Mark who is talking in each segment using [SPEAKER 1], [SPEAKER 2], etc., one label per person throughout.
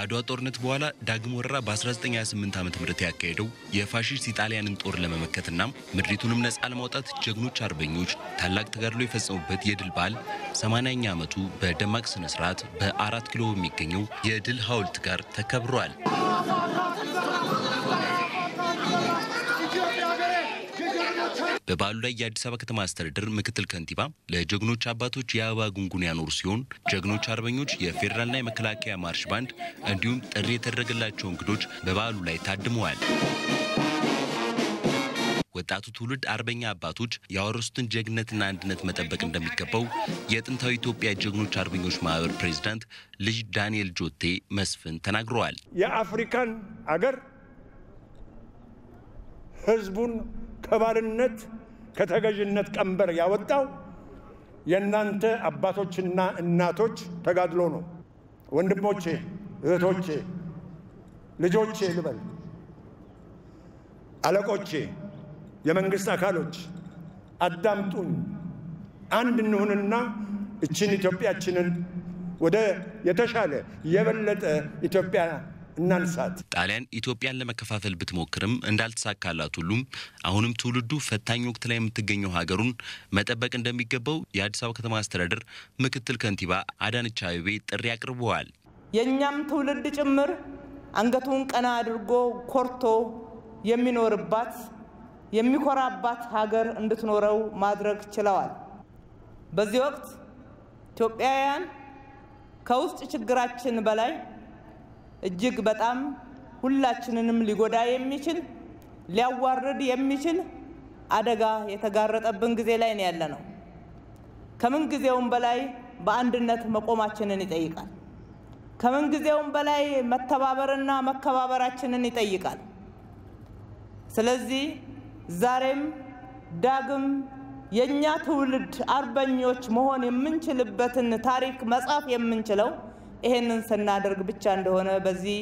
[SPEAKER 1] ከአድዋ ጦርነት በኋላ ዳግም ወረራ በ1928 ዓ ም ያካሄደው የፋሺስት ኢጣሊያንን ጦር ለመመከትና ምድሪቱንም ነፃ ለማውጣት ጀግኖች አርበኞች ታላቅ ተጋድሎ የፈጸሙበት የድል በዓል 80ኛ ዓመቱ በደማቅ ስነ ስርዓት በአራት ኪሎ በሚገኘው የድል ሐውልት ጋር ተከብሯል። በበዓሉ ላይ የአዲስ አበባ ከተማ አስተዳደር ምክትል ከንቲባ ለጀግኖች አባቶች የአበባ ጉንጉን ያኖሩ ሲሆን ጀግኖች አርበኞች፣ የፌዴራልና የመከላከያ ማርሽ ባንድ እንዲሁም ጥሪ የተደረገላቸው እንግዶች በበዓሉ ላይ ታድመዋል። ወጣቱ ትውልድ አርበኛ አባቶች ያወረሱትን ጀግንነትና አንድነት መጠበቅ እንደሚገባው የጥንታዊ ኢትዮጵያ ጀግኖች አርበኞች ማህበር ፕሬዚዳንት ልጅ ዳንኤል ጆቴ መስፍን ተናግረዋል።
[SPEAKER 2] የአፍሪካን አገር ህዝቡን ከባርነት ከተገዥነት ቀንበር ያወጣው የእናንተ አባቶችና እናቶች ተጋድሎ ነው። ወንድሞቼ፣ እህቶቼ፣ ልጆቼ ልበል፣ አለቆቼ፣ የመንግስት አካሎች አዳምጡን። አንድ እንሁንና እችን ኢትዮጵያችንን ወደ የተሻለ የበለጠ ኢትዮጵያ እናንሳት።
[SPEAKER 1] ጣሊያን ኢትዮጵያን ለመከፋፈል ብትሞክርም እንዳልተሳካላት ሁሉም አሁንም ትውልዱ ፈታኝ ወቅት ላይ የምትገኘው ሀገሩን መጠበቅ እንደሚገባው የአዲስ አበባ ከተማ አስተዳደር ምክትል ከንቲባ አዳነች አቤቤ ጥሪ አቅርበዋል።
[SPEAKER 3] የእኛም ትውልድ ጭምር አንገቱን ቀና አድርጎ ኮርቶ የሚኖርባት የሚኮራባት ሀገር እንድትኖረው ማድረግ ችለዋል። በዚህ ወቅት ኢትዮጵያውያን ከውስጥ ችግራችን በላይ እጅግ በጣም ሁላችንንም ሊጎዳ የሚችል ሊያዋርድ የሚችል አደጋ የተጋረጠብን ጊዜ ላይ ነው ያለ ነው። ከምን ጊዜውም በላይ በአንድነት መቆማችንን ይጠይቃል። ከምን ጊዜውም በላይ መተባበርና መከባበራችንን ይጠይቃል። ስለዚህ ዛሬም ዳግም የእኛ ትውልድ አርበኞች መሆን የምንችልበትን ታሪክ መጻፍ የምንችለው ይሄንን ስናደርግ ብቻ እንደሆነ በዚህ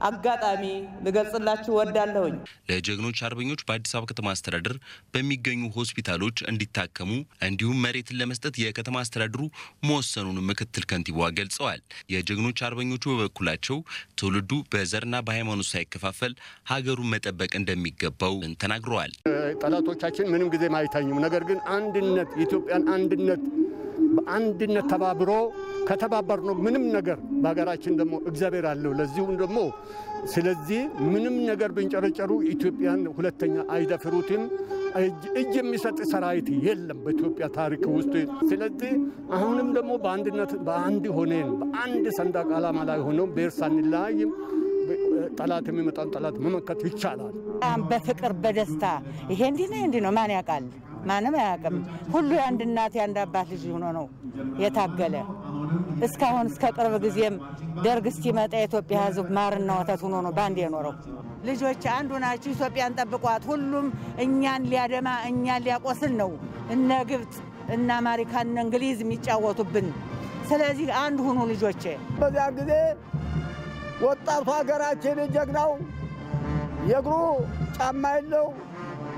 [SPEAKER 3] አጋጣሚ ልገልጽላችሁ ወዳለሁኝ።
[SPEAKER 1] ለጀግኖች አርበኞች በአዲስ አበባ ከተማ አስተዳደር በሚገኙ ሆስፒታሎች እንዲታከሙ እንዲሁም መሬትን ለመስጠት የከተማ አስተዳደሩ መወሰኑን ምክትል ከንቲባዋ ገልጸዋል። የጀግኖች አርበኞቹ በበኩላቸው ትውልዱ በዘርና በሃይማኖት ሳይከፋፈል ሀገሩን መጠበቅ እንደሚገባው ተናግረዋል።
[SPEAKER 4] ጠላቶቻችን ምንም ጊዜም አይታኙም። ነገር ግን አንድነት የኢትዮጵያን አንድነት በአንድነት ተባብሮ ከተባበር ነው ምንም ነገር በሀገራችን ደግሞ እግዚአብሔር አለው። ለዚሁም ደግሞ ስለዚህ ምንም ነገር ብንጨረጨሩ ኢትዮጵያን ሁለተኛ አይደፍሩትም። እጅ የሚሰጥ ሰራዊት የለም በኢትዮጵያ ታሪክ ውስጥ። ስለዚህ አሁንም ደግሞ በአንድነት በአንድ ሆነን በአንድ ሰንደቅ ዓላማ ላይ ሆነው ብሔር ሳንለያይም ጠላት የሚመጣን ጠላት መመከት ይቻላል።
[SPEAKER 5] በፍቅር በደስታ ይሄ እንዲህ ነው እንዲህ ነው ማን ያውቃል? ማንም አያውቅም። ሁሉ የአንድ እናት የአንድ አባት ልጅ ሆኖ ነው የታገለ እስካሁን እስከ ቅርብ ጊዜም ደርግ እስኪመጣ የኢትዮጵያ ሕዝብ ማርና ወተት ሆኖ ነው በአንድ የኖረው። ልጆች አንዱ ናችሁ፣ ኢትዮጵያን ጠብቋት። ሁሉም እኛን ሊያደማ እኛን ሊያቆስል ነው እነ ግብፅ እነ አሜሪካ እነ እንግሊዝ የሚጫወቱብን። ስለዚህ አንድ ሁኑ ልጆቼ።
[SPEAKER 6] በዚያን ጊዜ ወጣቱ ሀገራችን ጀግናው የእግሩ ጫማ የለው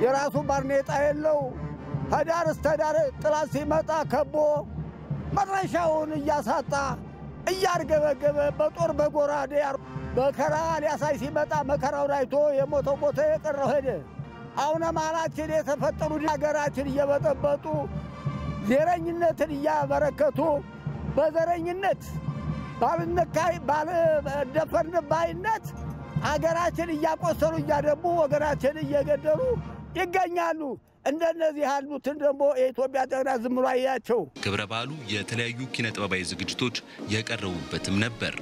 [SPEAKER 6] የራሱ ባርኔጣ የለው ከዳር እስከ ዳር ጥላት ሲመጣ ከቦ መድረሻውን እያሳጣ እያርገበገበ በጦር በጎራዴ መከራ ሊያሳይ ሲመጣ መከራውን አይቶ የሞተው ሞተ፣ የቀረው ሄደ። አሁነ መሃላችን የተፈጠሩ ሀገራችን እየበጠበጡ ዘረኝነትን እያበረከቱ በዘረኝነት ባልደፈርን ባይነት አገራችን እያቆሰሉ እያደቡ ወገናችን እየገደሉ ይገኛሉ። እንደነዚህ ያሉትን ደግሞ የኢትዮጵያ ጀግና ዝም ብሎ አያቸው።
[SPEAKER 1] ክብረ በዓሉ የተለያዩ ኪነ ጥበባዊ ዝግጅቶች የቀረቡበትም ነበር።